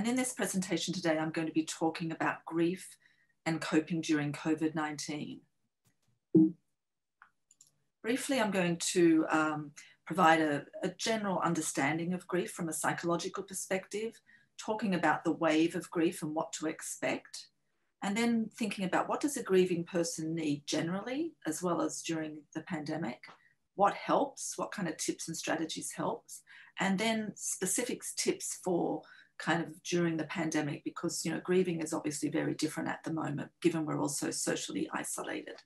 And in this presentation today, I'm going to be talking about grief and coping during COVID-19. Briefly, I'm going to um, provide a, a general understanding of grief from a psychological perspective, talking about the wave of grief and what to expect, and then thinking about what does a grieving person need generally, as well as during the pandemic, what helps, what kind of tips and strategies helps, and then specific tips for kind of during the pandemic, because you know grieving is obviously very different at the moment, given we're also socially isolated.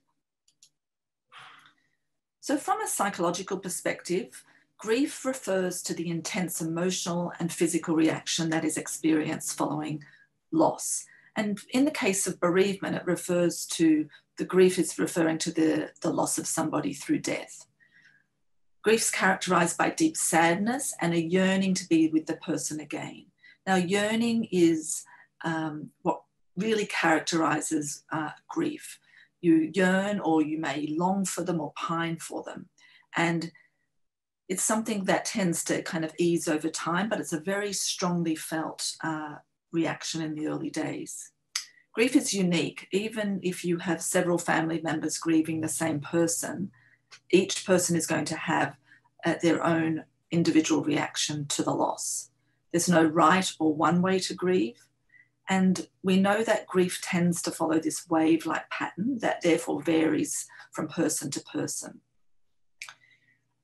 So from a psychological perspective, grief refers to the intense emotional and physical reaction that is experienced following loss. And in the case of bereavement, it refers to the grief is referring to the, the loss of somebody through death. Grief's characterized by deep sadness and a yearning to be with the person again. Now, yearning is um, what really characterizes uh, grief. You yearn or you may long for them or pine for them. And it's something that tends to kind of ease over time, but it's a very strongly felt uh, reaction in the early days. Grief is unique. Even if you have several family members grieving the same person, each person is going to have uh, their own individual reaction to the loss. There's no right or one way to grieve. And we know that grief tends to follow this wave like pattern that therefore varies from person to person.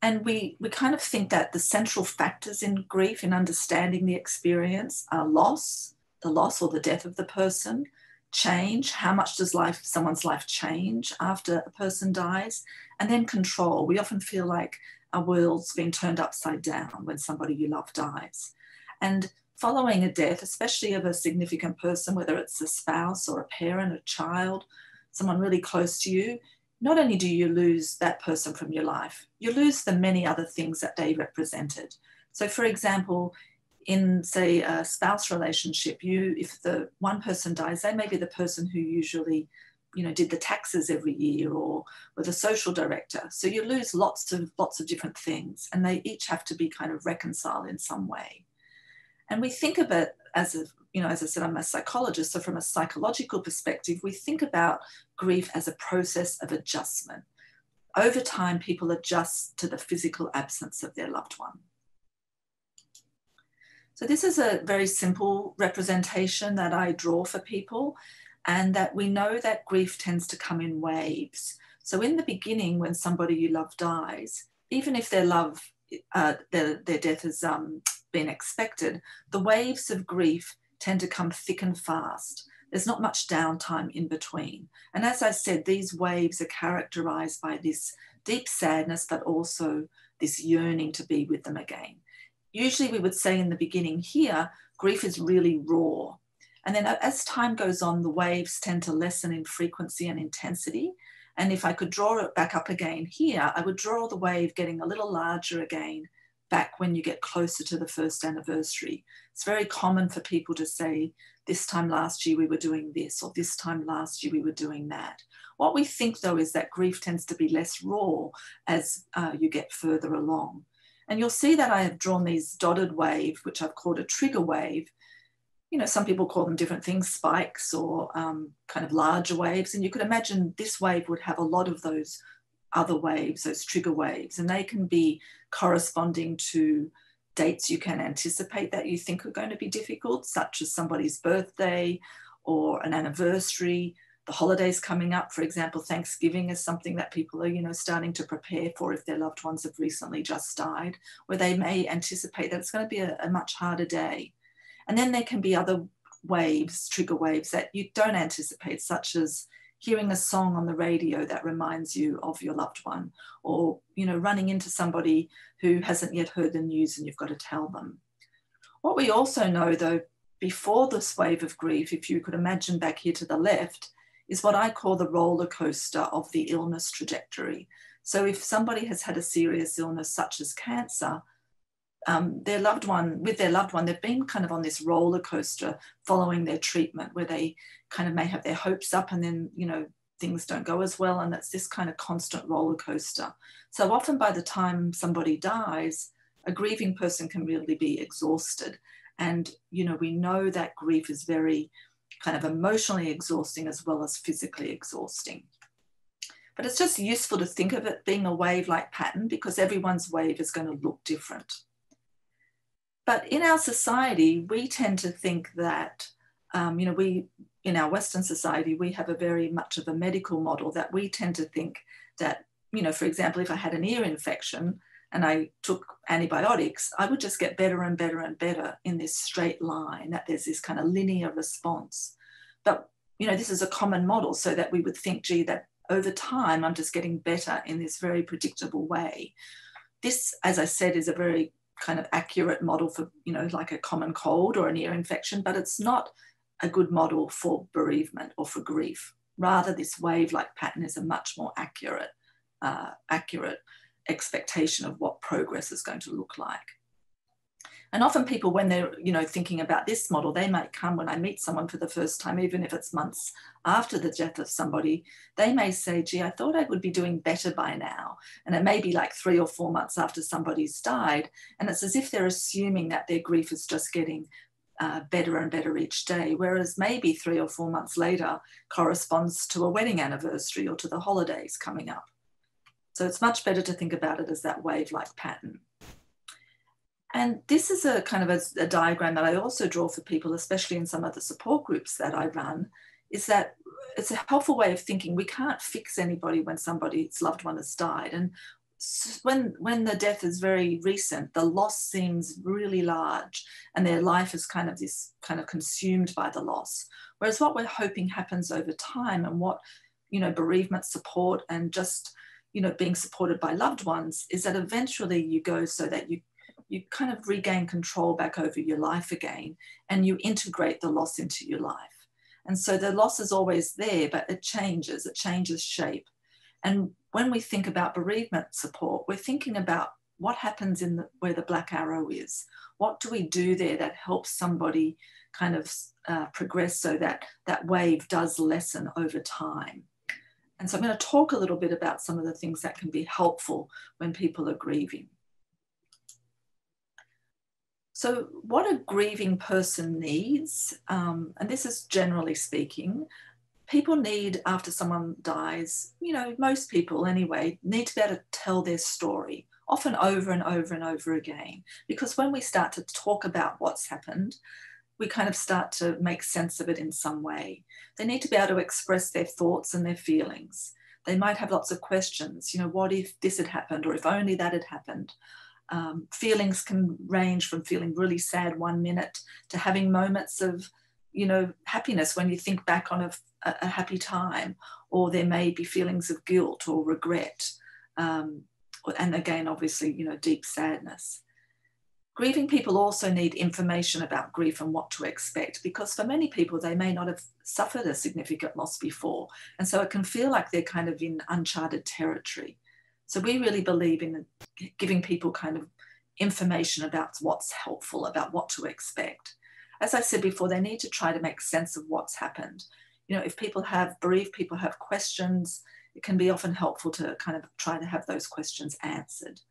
And we, we kind of think that the central factors in grief, in understanding the experience, are loss, the loss or the death of the person, change, how much does life, someone's life change after a person dies, and then control. We often feel like our world's been turned upside down when somebody you love dies. And following a death, especially of a significant person, whether it's a spouse or a parent, a child, someone really close to you, not only do you lose that person from your life, you lose the many other things that they represented. So, for example, in say a spouse relationship you if the one person dies they may be the person who usually you know did the taxes every year or with a social director so you lose lots of lots of different things and they each have to be kind of reconciled in some way and we think of it as a you know as i said i'm a psychologist. So from a psychological perspective we think about grief as a process of adjustment. Over time people adjust to the physical absence of their loved one. So this is a very simple representation that I draw for people and that we know that grief tends to come in waves. So in the beginning, when somebody you love dies, even if their love, uh, their, their death is um, been expected, the waves of grief tend to come thick and fast. There's not much downtime in between. And as I said, these waves are characterized by this deep sadness, but also this yearning to be with them again usually we would say in the beginning here, grief is really raw. And then as time goes on, the waves tend to lessen in frequency and intensity. And if I could draw it back up again here, I would draw the wave getting a little larger again back when you get closer to the first anniversary. It's very common for people to say, this time last year we were doing this, or this time last year we were doing that. What we think though is that grief tends to be less raw as uh, you get further along. And you'll see that I have drawn these dotted wave, which I've called a trigger wave. You know, some people call them different things, spikes or um, kind of larger waves. And you could imagine this wave would have a lot of those other waves, those trigger waves, and they can be corresponding to dates you can anticipate that you think are going to be difficult, such as somebody's birthday or an anniversary the holidays coming up, for example, Thanksgiving is something that people are, you know, starting to prepare for if their loved ones have recently just died, where they may anticipate that it's going to be a, a much harder day. And then there can be other waves, trigger waves that you don't anticipate, such as hearing a song on the radio that reminds you of your loved one, or you know, running into somebody who hasn't yet heard the news and you've got to tell them. What we also know though, before this wave of grief, if you could imagine back here to the left, is what I call the roller coaster of the illness trajectory. So if somebody has had a serious illness such as cancer, um, their loved one, with their loved one, they've been kind of on this roller coaster following their treatment where they kind of may have their hopes up and then, you know, things don't go as well. And that's this kind of constant roller coaster. So often by the time somebody dies, a grieving person can really be exhausted And, you know, we know that grief is very kind of emotionally exhausting as well as physically exhausting. But it's just useful to think of it being a wave like pattern because everyone's wave is going to look different. But in our society, we tend to think that, um, you know, we, in our Western society, we have a very much of a medical model that we tend to think that, you know, for example, if I had an ear infection and I took antibiotics, I would just get better and better and better in this straight line, that there's this kind of linear response. But, you know, this is a common model so that we would think, gee, that over time, I'm just getting better in this very predictable way. This, as I said, is a very kind of accurate model for, you know, like a common cold or an ear infection, but it's not a good model for bereavement or for grief. Rather, this wave-like pattern is a much more accurate, uh, accurate expectation of what progress is going to look like. And often people, when they're, you know, thinking about this model, they might come when I meet someone for the first time, even if it's months after the death of somebody, they may say, gee, I thought I would be doing better by now. And it may be like three or four months after somebody's died. And it's as if they're assuming that their grief is just getting uh, better and better each day, whereas maybe three or four months later corresponds to a wedding anniversary or to the holidays coming up. So it's much better to think about it as that wave like pattern. And this is a kind of a, a, diagram that I also draw for people, especially in some of the support groups that I run, is that it's a helpful way of thinking. We can't fix anybody when somebody's loved one has died. And when, when the death is very recent, the loss seems really large and their life is kind of this kind of consumed by the loss. Whereas what we're hoping happens over time and what, you know, bereavement support and just, you know, being supported by loved ones is that eventually you go so that you you kind of regain control back over your life again and you integrate the loss into your life. And so the loss is always there, but it changes, it changes shape. And when we think about bereavement support, we're thinking about what happens in the, where the black arrow is. What do we do there that helps somebody kind of uh, progress so that that wave does lessen over time? And so I'm going to talk a little bit about some of the things that can be helpful when people are grieving. So, what a grieving person needs, um, and this is generally speaking, people need after someone dies, you know, most people anyway, need to be able to tell their story, often over and over and over again. Because when we start to talk about what's happened, we kind of start to make sense of it in some way. They need to be able to express their thoughts and their feelings. They might have lots of questions, you know, what if this had happened, or if only that had happened? Um, feelings can range from feeling really sad one minute to having moments of, you know, happiness when you think back on a, a happy time, or there may be feelings of guilt or regret. Um, and again, obviously, you know, deep sadness. Grieving people also need information about grief and what to expect because for many people, they may not have suffered a significant loss before. And so it can feel like they're kind of in uncharted territory. So we really believe in giving people kind of information about what's helpful, about what to expect. As I said before, they need to try to make sense of what's happened. You know, if people have bereaved people have questions, it can be often helpful to kind of try to have those questions answered.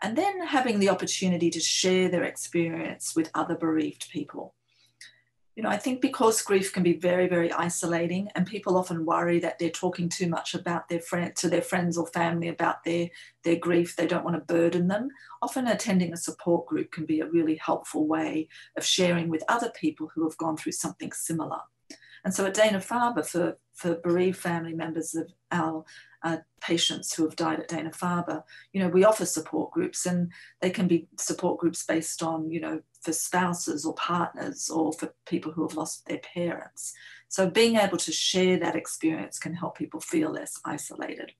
And then having the opportunity to share their experience with other bereaved people you know, I think because grief can be very, very isolating, and people often worry that they're talking too much about their friend to their friends or family about their their grief. They don't want to burden them. Often, attending a support group can be a really helpful way of sharing with other people who have gone through something similar. And so, at Dana Farber, for for bereaved family members of our uh, patients who have died at Dana Farber, you know, we offer support groups, and they can be support groups based on, you know, for spouses or partners or for people who have lost their parents. So being able to share that experience can help people feel less isolated.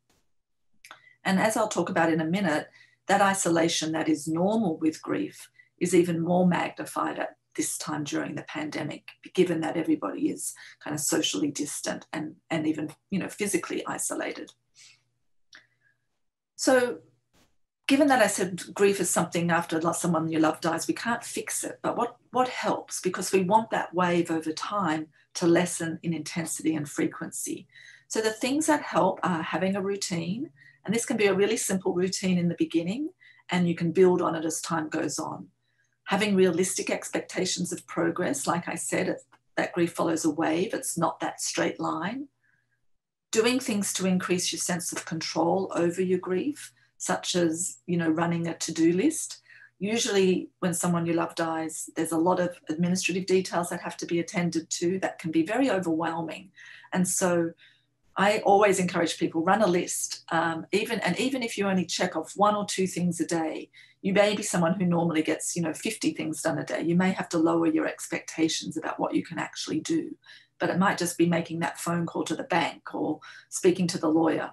And as I'll talk about in a minute, that isolation that is normal with grief is even more magnified at this time during the pandemic, given that everybody is kind of socially distant and, and even you know physically isolated. So given that I said grief is something after someone you love dies, we can't fix it. But what, what helps? Because we want that wave over time to lessen in intensity and frequency. So the things that help are having a routine, and this can be a really simple routine in the beginning, and you can build on it as time goes on. Having realistic expectations of progress. Like I said, that grief follows a wave, it's not that straight line. Doing things to increase your sense of control over your grief, such as, you know, running a to do list. Usually, when someone you love dies, there's a lot of administrative details that have to be attended to that can be very overwhelming. And so, I always encourage people run a list, um, even and even if you only check off one or two things a day, you may be someone who normally gets you know 50 things done a day. You may have to lower your expectations about what you can actually do, but it might just be making that phone call to the bank or speaking to the lawyer.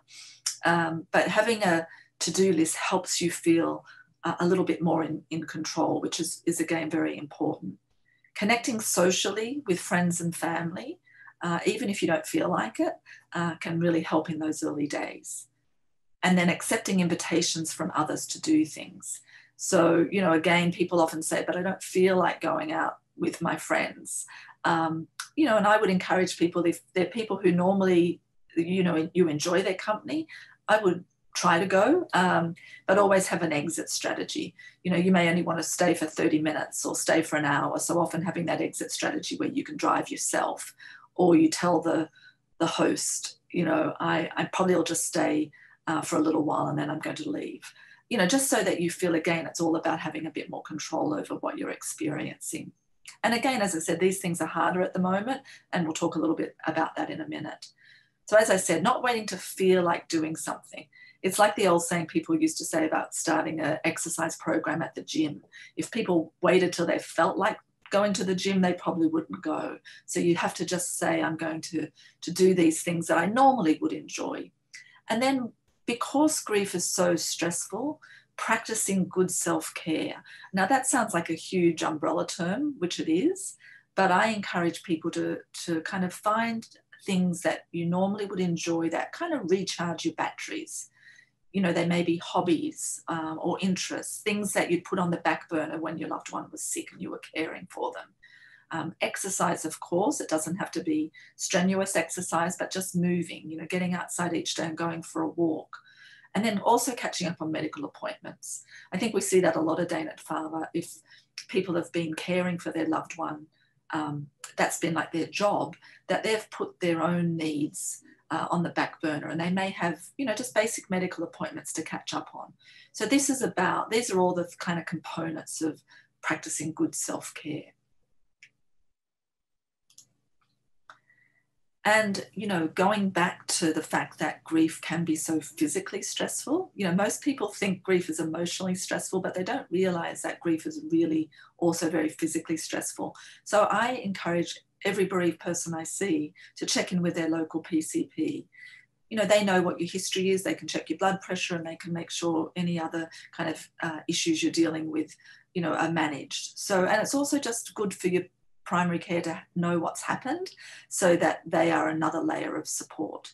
Um, but having a to-do list helps you feel a, little bit more in, in control, which is, is again very important. Connecting socially with friends and family uh, even if you don't feel like it, uh, can really help in those early days. And then accepting invitations from others to do things. So, you know, again, people often say, but I don't feel like going out with my friends. Um, you know, and I would encourage people, if they're people who normally, you know, you enjoy their company, I would try to go, um, but always have an exit strategy. You know, you may only want to stay for 30 minutes or stay for an hour. So often having that exit strategy where you can drive yourself or you tell the the host, you know, I, I probably will just stay uh, for a little while and then I'm going to leave. You know, just so that you feel again, it's all about having a bit more control over what you're experiencing. And again, as I said, these things are harder at the moment, and we'll talk a little bit about that in a minute. So, as I said, not waiting to feel like doing something. It's like the old saying people used to say about starting an exercise program at the gym. If people waited till they felt like going to the gym, they probably wouldn't go. So you have to just say, I'm going to, to do these things that I normally would enjoy. And then because grief is so stressful, practicing good self care. Now, that sounds like a huge umbrella term, which it is, but I encourage people to, to kind of find things that you normally would enjoy that kind of recharge your batteries you know, they may be hobbies um, or interests, things that you'd put on the back burner when your loved one was sick and you were caring for them. Um, exercise, of course, it doesn't have to be strenuous exercise, but just moving, you know, getting outside each day and going for a walk. And then also catching up on medical appointments. I think we see that a lot of Dana-Farber. If people have been caring for their loved one, um, that's been like their job, that they've put their own needs uh, on the back burner and they may have you know just basic medical appointments to catch up on. So this is about these are all the kind of components of practicing good self-care. And you know going back to the fact that grief can be so physically stressful you know most people think grief is emotionally stressful but they don't realize that grief is really also very physically stressful. So i encourage every bereaved person I see to check in with their local PCP. You know, they know what your history is, they can check your blood pressure and they can make sure any other kind of uh, issues you're dealing with, you know, are managed. So, and it's also just good for your primary care to know what's happened so that they are another layer of support.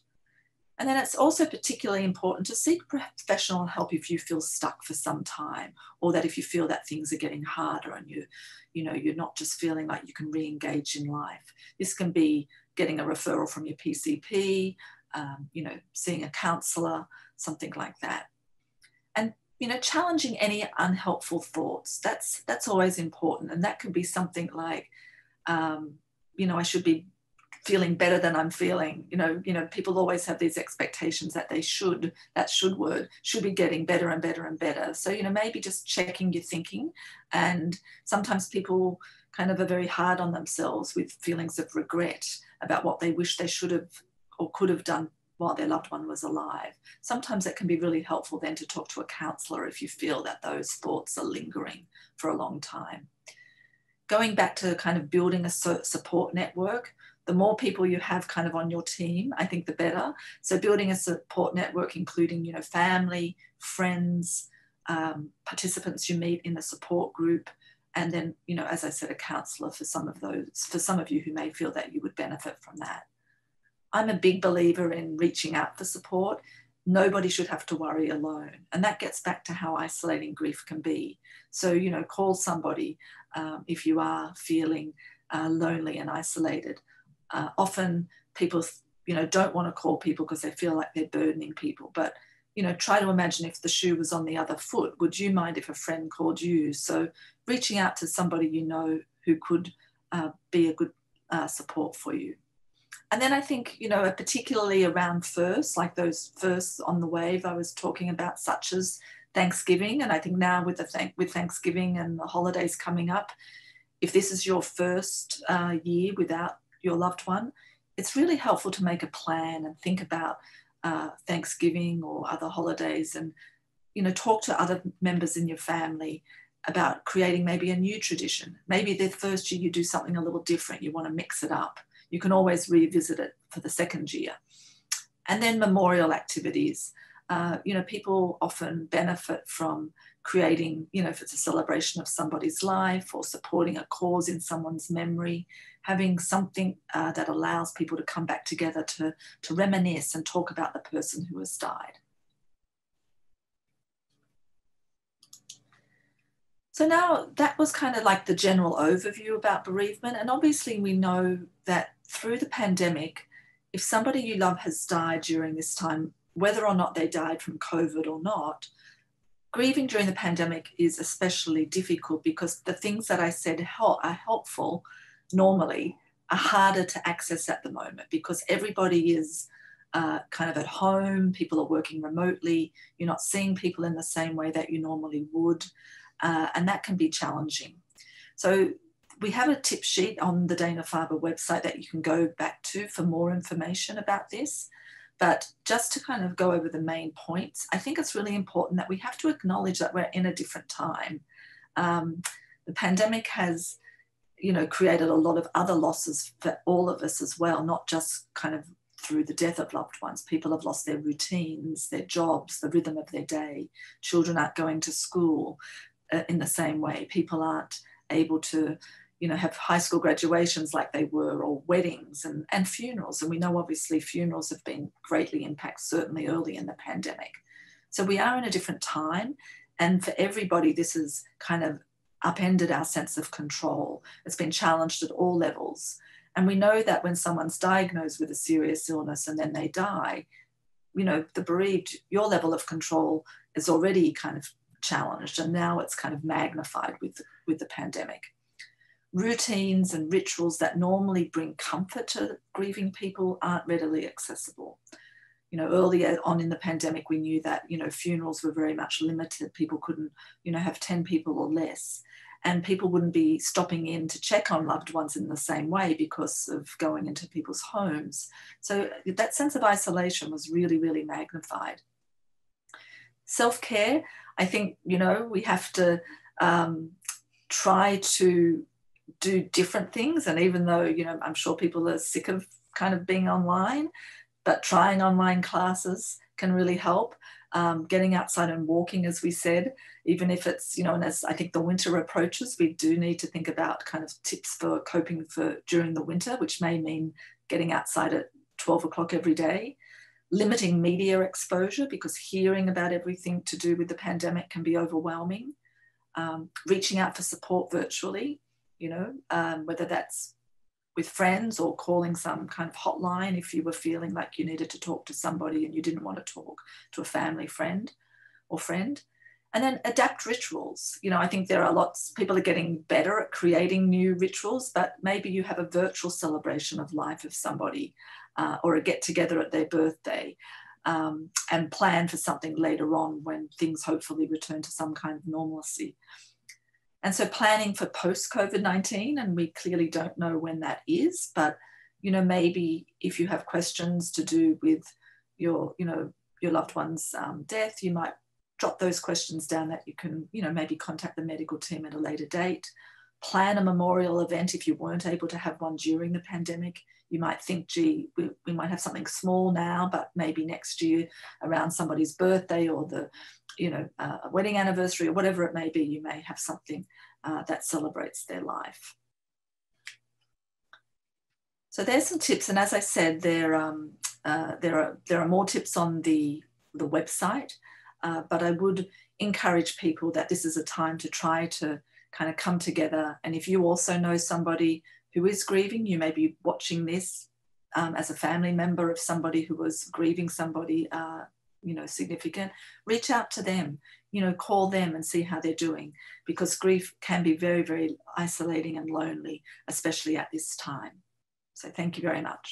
And then it's also particularly important to seek professional help if you feel stuck for some time, or that if you feel that things are getting harder and you, you know, you're not just feeling like you can re-engage in life. This can be getting a referral from your PCP, um, you know, seeing a counsellor, something like that. And you know, challenging any unhelpful thoughts. That's that's always important, and that can be something like, um, you know, I should be feeling better than I'm feeling. You know, you know, people always have these expectations that they should, that should word, should be getting better and better and better. So, you know, maybe just checking your thinking. And sometimes people kind of are very hard on themselves with feelings of regret about what they wish they should have or could have done while their loved one was alive. Sometimes it can be really helpful then to talk to a counsellor if you feel that those thoughts are lingering for a long time. Going back to kind of building a support network, the more people you have kind of on your team, I think the better. So building a support network, including, you know, family, friends, um, participants you meet in the support group, and then, you know, as I said, a counsellor for some of those, for some of you who may feel that you would benefit from that. I'm a big believer in reaching out for support. Nobody should have to worry alone. And that gets back to how isolating grief can be. So, you know, call somebody um, if you are feeling uh, lonely and isolated uh, often people you know don't want to call people because they feel like they're burdening people but you know, try to imagine if the shoe was on the other foot. Would you mind if a friend called you? So reaching out to somebody you know who could uh, be a good uh, support for you. And then I think, you know, particularly around first, like those firsts on the wave I was talking about, such as Thanksgiving. And I think now with the thank- with Thanksgiving and the holidays coming up, if this is your first uh, year without your loved one, it's really helpful to make a plan and think about uh, Thanksgiving or other holidays and, you know, talk to other members in your family about creating maybe a new tradition. Maybe the first year you do something a little different, you want to mix it up. You can always revisit it for the second year. And then memorial activities. Uh, you know, people often benefit from creating, you know, if it's a celebration of somebody's life or supporting a cause in someone's memory, having something uh, that allows people to come back together to, to reminisce and talk about the person who has died. So now that was kind of like the general overview about bereavement. And obviously, we know that through the pandemic, if somebody you love has died during this time, whether or not they died from COVID or not, grieving during the pandemic is especially difficult because the things that I said help, are helpful normally are harder to access at the moment because everybody is uh, kind of at home, people are working remotely, you're not seeing people in the same way that you normally would uh, and that can be challenging. So we have a tip sheet on the Dana-Farber website that you can go back to for more information about this. But just to kind of go over the main points, I think it's really important that we have to acknowledge that we're in a different time. Um, the pandemic has, you know, created a lot of other losses for all of us as well, not just kind of through the death of loved ones. People have lost their routines, their jobs, the rhythm of their day. Children aren't going to school uh, in the same way. People aren't able to, you know, have high school graduations like they were, or weddings and, and funerals. And we know obviously funerals have been greatly impacted, certainly early in the pandemic. So we are in a different time. And for everybody, this has kind of upended our sense of control. It's been challenged at all levels. And we know that when someone's diagnosed with a serious illness and then they die, you know, the bereaved, your level of control is already kind of challenged and now it's kind of magnified with, with the pandemic. Routines and rituals that normally bring comfort to grieving people aren't readily accessible. You know, earlier on in the pandemic, we knew that, you know, funerals were very much limited. People couldn't, you know, have 10 people or less. And people wouldn't be stopping in to check on loved ones in the same way because of going into people's homes. So that sense of isolation was really, really magnified. Self care, I think, you know, we have to um, try to do different things. And even though, you know, I'm sure people are sick of kind of being online, but trying online classes can really help. Um, getting outside and walking, as we said, even if it's, you know, and as I think the winter approaches, we do need to think about kind of tips for coping for during the winter, which may mean getting outside at 12 o'clock every day limiting media exposure because hearing about everything to do with the pandemic can be overwhelming. Um, reaching out for support virtually, you know, um, whether that's with friends or calling some kind of hotline if you were feeling like you needed to talk to somebody and you didn't want to talk to a family friend or friend. And then adapt rituals. You know, I think there are lots, people are getting better at creating new rituals, but maybe you have a virtual celebration of life of somebody uh, or a get together at their birthday um, and plan for something later on when things hopefully return to some kind of normalcy. And so planning for post COVID 19, and we clearly don't know when that is, but you know, maybe if you have questions to do with your, you know, your loved one's um, death, you might drop those questions down that you can, you know, maybe contact the medical team at a later date. Plan a memorial event if you weren't able to have one during the pandemic you might think, gee, we, we might have something small now, but maybe next year around somebody's birthday or the, you know, a wedding anniversary or whatever it may be, you may have something uh, that celebrates their life. So there's some tips, and as I said, there um, uh, there are there are more tips on the the website, uh, but I would encourage people that this is a time to try to kind of come together. And if you also know somebody who is grieving. You may be watching this um, as a family member of somebody who was grieving somebody uh, you know, significant, reach out to them, you know, call them and see how they're doing because grief can be very, very isolating and lonely, especially at this time. So thank you very much.